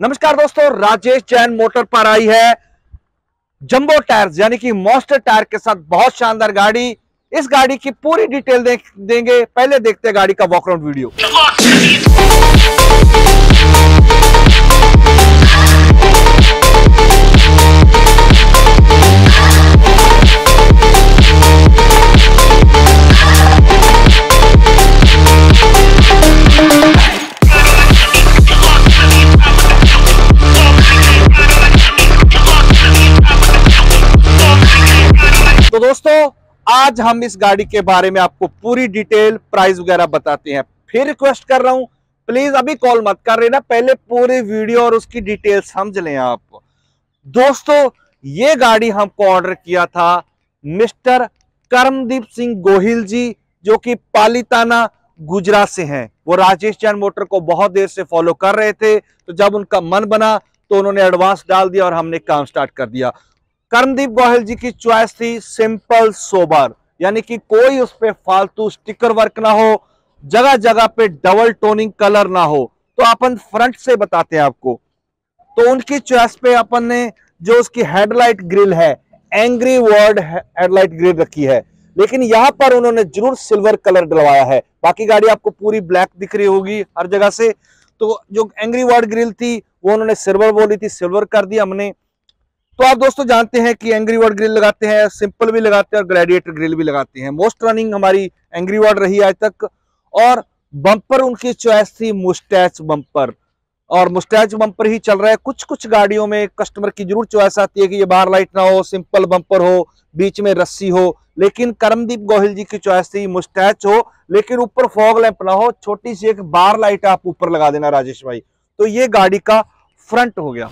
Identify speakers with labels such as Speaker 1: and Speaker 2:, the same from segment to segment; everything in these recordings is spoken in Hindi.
Speaker 1: नमस्कार दोस्तों, राजेश जैन मोटर पर आई है जंबो टायर्स, यानी कि मोस्टर टायर के साथ बहुत शानदार गाड़ी। इस गाड़ी की पूरी डिटेल देख देंगे। पहले देखते हैं गाड़ी का वॉकराउंड वीडियो आज हम इस गाड़ी के बारे में आपको पूरी डिटेल प्राइस वगैरह बताते हैं। फिर रिक्वेस्ट कर रहा हूँ प्लीज़ अभी कॉल मत कर रहे ना पहले पूरी वीडियो और उसकी डिटेल समझ लें आप। दोस्तों, ये गाड़ी हमको ऑर्डर किया था मिस्टर करमदीप सिंह गोहिल जी, जो कि पालीताना गुजरात से हैं। वो राजेश जैन मोटर को बहुत देर से फॉलो कर रहे थे तो जब उनका मन बना तो उन्होंने एडवांस डाल दिया और हमने काम स्टार्ट कर दिया। करमदीप गोहिल जी की चॉइस थी सिंपल सोबर यानी कि कोई उस पर फालतू स्टिकर वर्क ना हो जगह जगह पे डबल टोनिंग कलर ना हो। तो अपन फ्रंट से बताते हैं आपको। तो उनकी चॉइस पे अपन ने जो उसकी हेडलाइट ग्रिल है एंग्री वर्ड हेडलाइट ग्रिल रखी है। लेकिन यहाँ पर उन्होंने ज़रूर सिल्वर कलर डलवाया है। बाकी गाड़ी आपको पूरी ब्लैक दिख रही होगी हर जगह से। तो जो एंग्री वर्ड ग्रिल थी, वो उन्होंने सिल्वर बोली थी सिल्वर कर दिया हमने। तो आप दोस्तों जानते हैं कि एंग्री वर्ड ग्रिल लगाते हैं सिंपल भी लगाते हैं और ग्रेडिएटर ग्रिल भी लगाते हैं। मोस्ट रनिंग हमारी एंग्री वर्ड रही आज तक और बम्पर उनकी चॉइस थी मुस्टैच बम्पर और मुस्टैच बम्पर ही चल रहा है। कुछ कुछ गाड़ियों में कस्टमर की ज़रूर चॉइस आती है कि ये बाहर लाइट ना हो सिंपल बम्पर हो, बीच में रस्सी हो। लेकिन करमदीप गोहिल जी की चॉइस थी मुस्टैच हो, लेकिन ऊपर फॉग लैंप ना हो, छोटी सी एक बार लाइट आप ऊपर लगा देना राजेश भाई। तो ये गाड़ी का फ्रंट हो गया।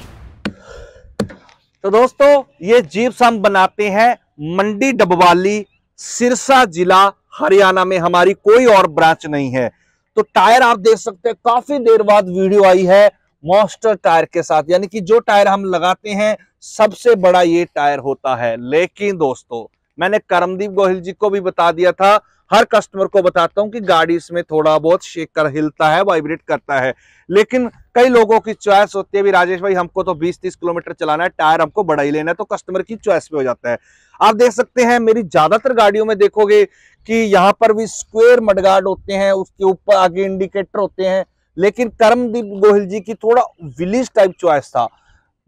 Speaker 1: तो दोस्तों, ये जीप्स हम बनाते हैं मंडी डबवाली सिरसा जिला हरियाणा में। हमारी कोई और ब्रांच नहीं है। तो टायर आप देख सकते हैं, काफ़ी देर बाद वीडियो आई है मॉन्स्टर टायर के साथ। यानी कि जो टायर हम लगाते हैं, सबसे बड़ा ये टायर होता है। लेकिन दोस्तों, मैंने करमदीप गोहिल जी को भी बता दिया था हर कस्टमर को बताता हूँ कि गाड़ी इसमें थोड़ा बहुत शेक कर, हिलता है वाइब्रेट करता है। लेकिन कई लोगों की चॉइस होती है भी राजेश भाई, हमको तो 20-30 किलोमीटर चलाना है, टायर हमको बड़ा ही लेना है। तो कस्टमर की चॉइस पे हो जाता है। आप देख सकते हैं, मेरी ज़्यादातर गाड़ियों में देखोगे कि यहाँ पर भी स्क्वेयर मडगार्ड होते हैं, उसके ऊपर आगे इंडिकेटर होते हैं। लेकिन करमदीप गोहिल जी की थोड़ा विलेज टाइप चॉइस था।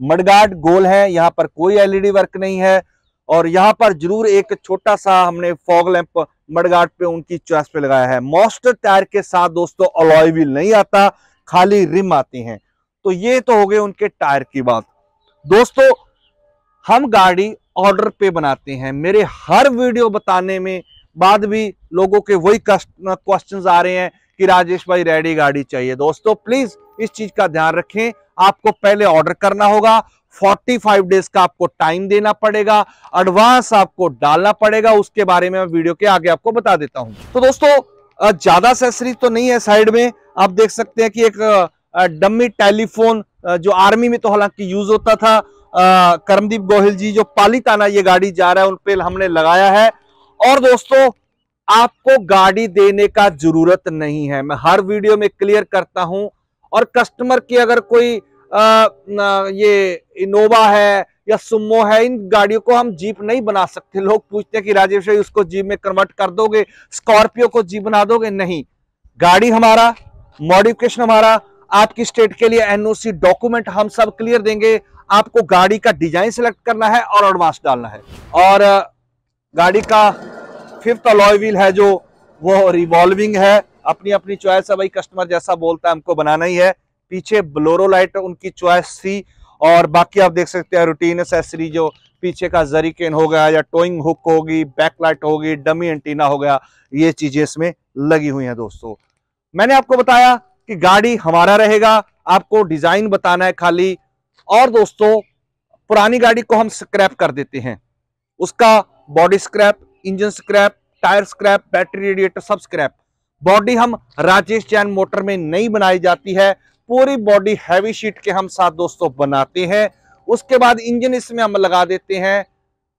Speaker 1: मडगार्ड गोल है, यहाँ पर कोई एलईडी वर्क नहीं है। और यहाँ पर ज़रूर एक छोटा सा हमने फॉग लैंप मडगार्ड पे उनकी चॉइस पे लगाया है। मॉस्टर टायर के साथ दोस्तों अलॉय व्हील नहीं आता, खाली रिम आती हैं। तो ये तो हो गए उनके टायर की बात। दोस्तों, हम गाड़ी ऑर्डर पे बनाते हैं। मेरे हर वीडियो बताने में बाद भी लोगों के वही क्वेश्चंस आ रहे हैं कि राजेश भाई, रेडी गाड़ी चाहिए। दोस्तों प्लीज़ इस चीज़ का ध्यान रखें। आपको पहले ऑर्डर करना होगा 45 डेज़ का आपको टाइम देना पड़ेगा, एडवांस आपको डालना पड़ेगा, उसके बारे में मैं वीडियो के आगे आपको बता देता हूँ। तो दोस्तों ज़्यादा सेसरी तो नहीं है साइड में, आप देख सकते हैं कि एक डम्मी टेलीफोन जो आर्मी में तो हालाँकि यूज़ होता था करमदीप गोहिल जी, जो पालीताना ये गाड़ी जा रहा है, उन पर हमने लगाया है। और दोस्तों, आपको गाड़ी देने का ज़रूरत नहीं है। मैं हर वीडियो में क्लियर करता हूँ, और कस्टमर की अगर कोई आ, ये इनोवा है या सुमो है इन गाड़ियों को हम जीप नहीं बना सकते। लोग पूछते हैं कि राजेश भाई उसको जीप में कन्वर्ट कर दोगे? स्कॉर्पियो को जीप बना दोगे? नहीं। गाड़ी हमारा मॉडिफिकेशन हमारा आपकी स्टेट के लिए एनओसी डॉक्यूमेंट हम सब क्लियर देंगे। आपको गाड़ी का डिज़ाइन सिलेक्ट करना है और एडवांस डालना है। और गाड़ी का फिफ्थ अलॉय व्हील है जो वो रिवॉल्विंग है। अपनी अपनी चॉइस है भाई कस्टमर जैसा बोलता है हमको बनाना ही है। पीछे ब्लोरो लाइट उनकी चॉइस थी। और बाकी आप देख सकते हैं रूटीन एसेसरी जो पीछे का जरी केन हो गया या टोइंग हुक होगी बैक लाइट होगी डमी एंटीना हो गया, ये चीज़ें इसमें लगी हुई हैं दोस्तों। मैंने आपको बताया कि गाड़ी हमारा रहेगा, आपको डिज़ाइन बताना है खाली। और दोस्तों, पुरानी गाड़ी को हम स्क्रैप कर देते हैं। उसका body scrap engine scrap tyre scrap battery radiator सब स्क्रैप बॉडी हम राजेश जैन मोटर में नहीं बनाई जाती है। पूरी बॉडी हैवी शीट के हम साथ दोस्तों बनाते हैं। उसके बाद इंजन इसमें हम लगा देते हैं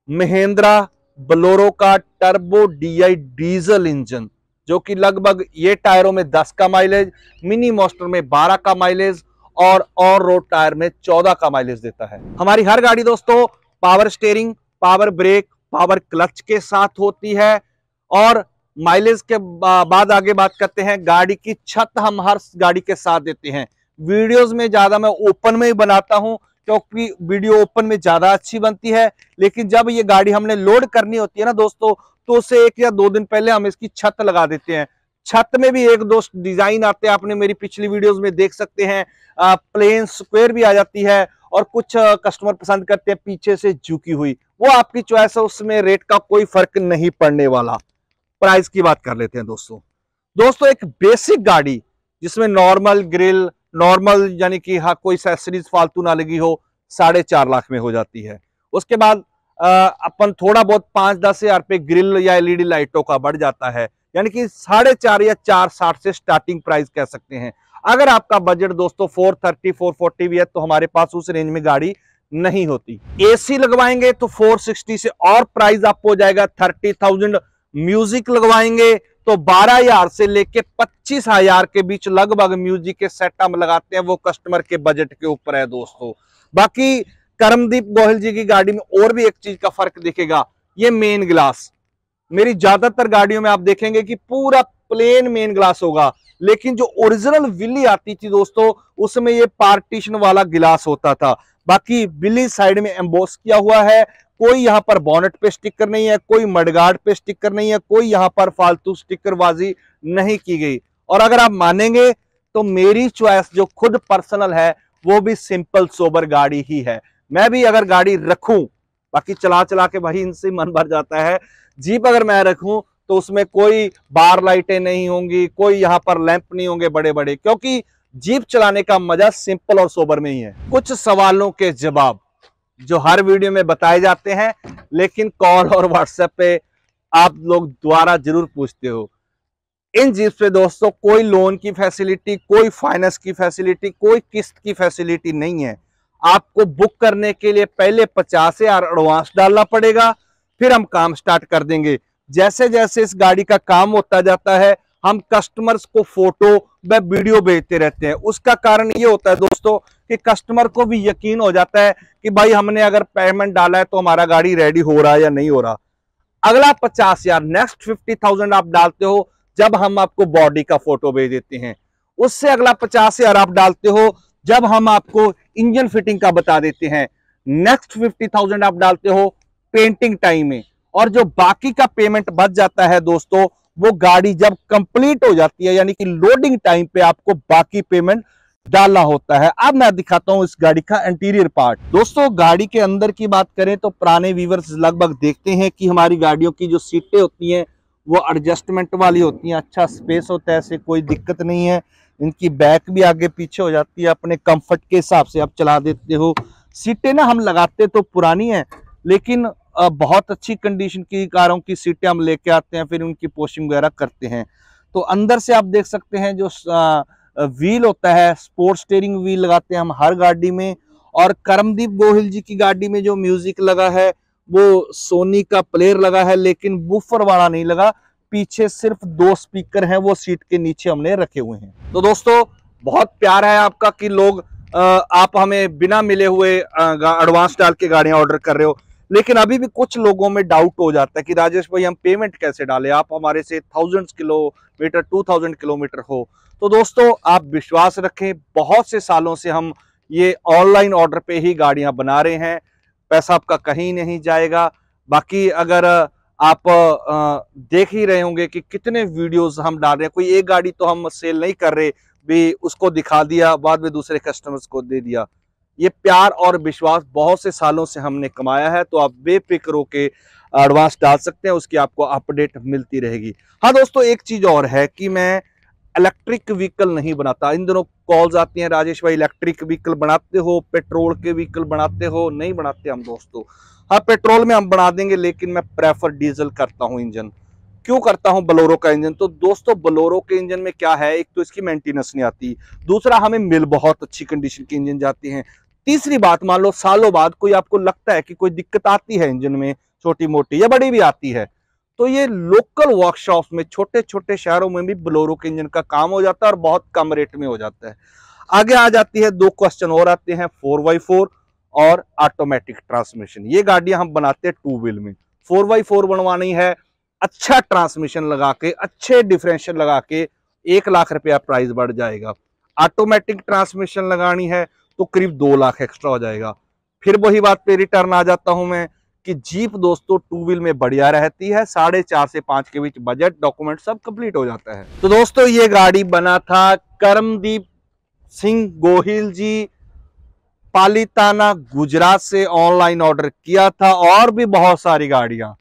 Speaker 1: महेंद्रा बलोरो का टर्बो डीआई डीजल इंजन जो कि लगभग ये टायरों में 10 का माइलेज मिनी मोस्टर में 12 का माइलेज और और रोड टायर में 14 का माइलेज देता है। हमारी हर गाड़ी दोस्तों power steering power brake power clutch के साथ होती है और माइलेज के बाद आगे बात करते हैं। गाड़ी की छत हम हर गाड़ी के साथ देते हैं। वीडियोस में ज़्यादा मैं ओपन में ही बनाता हूँ, क्योंकि वीडियो ओपन में ज़्यादा अच्छी बनती है। लेकिन जब ये गाड़ी हमने लोड करनी होती है ना दोस्तों तो उससे एक या दो दिन पहले हम इसकी छत लगा देते हैं। छत में भी एक दो डिज़ाइन आते हैं, आपने मेरी पिछली वीडियोस में देख सकते हैं। प्लेन स्क्वायर भी आ जाती है और कुछ कस्टमर पसंद करते हैं, पीछे से झुकी हुई। वो आपकी चॉइस है, उसमें रेट का कोई फ़र्क नहीं पड़ने वाला। प्राइस की बात कर लेते हैं दोस्तों। दोस्तों, एक बेसिक गाड़ी, जिसमें नॉर्मल ग्रिल नॉर्मल यानी कि हाँ कोई सेसरीज फालतू ना लगी हो, साढ़े चार लाख में हो जाती है। उसके बाद अपन थोड़ा बहुत पाँच दस हज़ार पे ग्रिल या एलईडी लाइटों का बढ़ जाता है। यानी कि साढ़े चार या चार साठ से स्टार्टिंग प्राइस कह सकते हैं। अगर आपका बजट दोस्तों फोर थर्टी फोर फोर्टी भी है तो हमारे पास उस रेंज में गाड़ी नहीं होती। एसी लगवाएँगे तो 460 से और प्राइस आपको हो जाएगा। थर्टी थाउज़ेंड म्यूज़िक लगवाएँगे। तो बारह हज़ार से लेके पच्चीस हज़ार के बीच लगभग म्यूज़िक के सेट हम लगाते हैं वो कस्टमर के बजट के ऊपर है दोस्तों। बाकी करमदीप गोहिल जी की गाड़ी में और भी एक चीज़ का फ़र्क दिखेगा, ये मेन ग्लास मेरी ज़्यादातर गाड़ियों में आप देखेंगे कि पूरा प्लेन मेन ग्लास होगा, लेकिन जो ओरिजिनल विली आती थी दोस्तों, उसमें ये पार्टीशन वाला गिलास होता था। बाकी बिली साइड में एम्बोस किया हुआ है कोई यहाँ पर बॉनेट पे स्टिकर नहीं है, कोई मडगार्ड पे स्टिकर नहीं है, कोई यहाँ पर फालतू स्टिकरबाजी नहीं की गई। और अगर आप मानेंगे तो मेरी चॉइस जो खुद पर्सनल है, वो भी सिंपल सोबर गाड़ी ही है। मैं भी अगर गाड़ी रखूँ, बाकी चला चला के भाई इनसे मन भर जाता है जीप अगर मैं रखूँ तो उसमें कोई बार लाइटें नहीं होंगी, कोई यहाँ पर लैंप नहीं होंगे बड़े बड़े क्योंकि जीप चलाने का मज़ा सिंपल और सोबर में ही है। कुछ सवालों के जवाब। जो हर वीडियो में बताए जाते हैं, लेकिन कॉल और व्हाट्सएप पे आप लोग द्वारा ज़रूर पूछते हो। इन जीप पे दोस्तों, कोई लोन की फैसिलिटी कोई फाइनेंस की फैसिलिटी कोई किस्त की फैसिलिटी नहीं है। आपको बुक करने के लिए पहले पचास हज़ार एडवांस डालना पड़ेगा, फिर हम काम स्टार्ट कर देंगे। जैसे जैसे इस गाड़ी का काम होता जाता है, हम कस्टमर्स को फ़ोटो व वीडियो भेजते रहते हैं। उसका कारण ये होता है दोस्तों कि कस्टमर को भी यकीन हो जाता है कि भाई हमने अगर पेमेंट डाला है तो हमारा गाड़ी रेडी हो रहा है या नहीं हो रहा। अगला पचास हज़ार नेक्स्ट फिफ्टी थाउज़ेंड आप डालते हो जब हम आपको बॉडी का फ़ोटो भेज देते हैं। उससे अगला पचास हज़ार आप डालते हो जब हम आपको इंजन फिटिंग का बता देते हैं। नेक्स्ट फिफ्टी थाउज़ेंड आप डालते हो पेंटिंग टाइम में। और जो बाकी का पेमेंट बच जाता है दोस्तों वो गाड़ी जब कंप्लीट हो जाती है, यानी कि लोडिंग टाइम पे आपको बाकी पेमेंट डालना होता है। अब मैं दिखाता हूँ इस गाड़ी का इंटीरियर पार्ट दोस्तों, गाड़ी के अंदर की बात करें तो पुराने व्यूवर्स लगभग देखते हैं कि हमारी गाड़ियों की जो सीटें होती हैं, वो एडजस्टमेंट वाली होती हैं। अच्छा स्पेस होता है, ऐसे कोई दिक्कत नहीं है। इनकी बैक भी आगे पीछे हो जाती है अपने कंफर्ट के हिसाब से। आप चला देते हो। सीटें ना हम लगाते तो पुरानी है, लेकिन बहुत अच्छी कंडीशन की कारों की सीटें हम लेके आते हैं, फिर उनकी पोस्टिंग वगैरह करते हैं। तो अंदर से आप देख सकते हैं जो व्हील होता है स्पोर्ट स्टेयरिंग व्हील लगाते हैं हम हर गाड़ी में। और करमदीप गोहिल जी की गाड़ी में जो म्यूज़िक लगा है, वो सोनी का प्लेयर लगा है, लेकिन बुफर वाला नहीं लगा। पीछे सिर्फ़ दो स्पीकर हैं, वो सीट के नीचे हमने रखे हुए हैं। तो दोस्तों, बहुत प्यार है आपका कि लोग आप हमें बिना मिले हुए एडवांस डाल के गाड़ियाँ ऑर्डर कर रहे हो। लेकिन अभी भी कुछ लोगों में डाउट हो जाता है कि राजेश भाई, हम पेमेंट कैसे डालें? आप हमारे से thousand kilometre two thousand kilometre हो। तो दोस्तों, आप विश्वास रखें, बहुत से सालों से हम ये ऑनलाइन ऑर्डर पे ही गाड़ियाँ बना रहे हैं। पैसा आपका कहीं नहीं जाएगा। बाकी अगर, आप देख ही रहे होंगे कि कितने वीडियोस हम डाल रहे हैं। कोई एक गाड़ी तो हम सेल नहीं कर रहे, भी उसको दिखा दिया, बाद में दूसरे कस्टमर्स को दे दिया। ये प्यार और विश्वास बहुत से सालों से हमने कमाया है तो आप बेफिक्र होके एडवांस डाल सकते हैं, उसकी आपको अपडेट मिलती रहेगी। हाँ दोस्तों, एक चीज़ और है कि मैं इलेक्ट्रिक व्हीकल नहीं बनाता। इन दोनों कॉल्स आती हैं, राजेश भाई इलेक्ट्रिक व्हीकल बनाते हो पेट्रोल के व्हीकल बनाते हो? नहीं बनाते हम दोस्तों। हाँ पेट्रोल में हम बना देंगे, लेकिन मैं प्रेफर डीजल करता हूँ इंजन। क्यों करता हूँ बलोरो का इंजन? तो दोस्तों, बलोरो के इंजन में क्या है? एक तो इसकी मेंटेनेंस नहीं आती। दूसरा, हमें मिल बहुत अच्छी कंडीशन के इंजन जाती हैं। तीसरी बात, मान लो, सालों बाद कोई आपको लगता है कि कोई दिक्कत आती है इंजन में छोटी मोटी या बड़ी भी आती है तो ये लोकल वर्कशॉप में छोटे छोटे शहरों में भी बलोरो के इंजन का काम हो जाता है और बहुत कम रेट में हो जाता है। आगे आ जाती है, दो क्वेश्चन और आते हैं फोर बाई फोर और ऑटोमेटिक ट्रांसमिशन ये गाड़ियाँ हम बनाते हैं टू व्हील में। फोर बाई फोर बनवानी है अच्छा ट्रांसमिशन लगा के, अच्छे डिफरेंशियल लगा के एक लाख रुपया प्राइस बढ़ जाएगा। ऑटोमेटिक ट्रांसमिशन लगानी है तो करीब दो लाख एक्स्ट्रा हो जाएगा। फिर वही बात पे रिटर्न आ जाता हूँ मैं कि जीप दोस्तों टू व्हील में बढ़िया रहती है, साढ़े चार से पाँच के बीच बजट डॉक्यूमेंट सब कंप्लीट हो जाता है। तो दोस्तों, ये गाड़ी बना था करमदीप सिंह गोहिल जी। पालीताना गुजरात से ऑनलाइन ऑर्डर किया था और भी बहुत सारी गाड़ियाँ,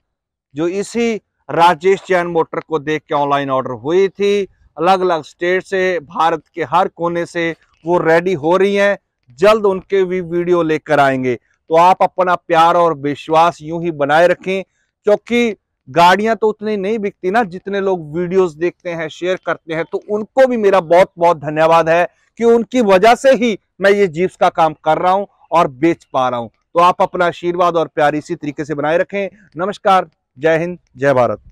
Speaker 1: जो इसी राजेश जैन मोटर को देख के ऑनलाइन ऑर्डर हुई थी। अलग अलग स्टेट से, भारत के हर कोने से वो रेडी हो रही हैं। जल्द उनके भी वीडियो लेकर आएँगे। तो आप अपना प्यार और विश्वास यूँ ही बनाए रखें, क्योंकि गाड़ियाँ तो उतनी नहीं बिकती ना, जितने लोग वीडियोस देखते हैं शेयर करते हैं तो उनको भी मेरा बहुत बहुत धन्यवाद है कि उनकी वजह से ही मैं ये जीप्स का काम कर रहा हूँ और बेच पा रहा हूँ। तो आप अपना आशीर्वाद और प्यार इसी तरीके से बनाए रखें। नमस्कार। जय हिंद जय भारत।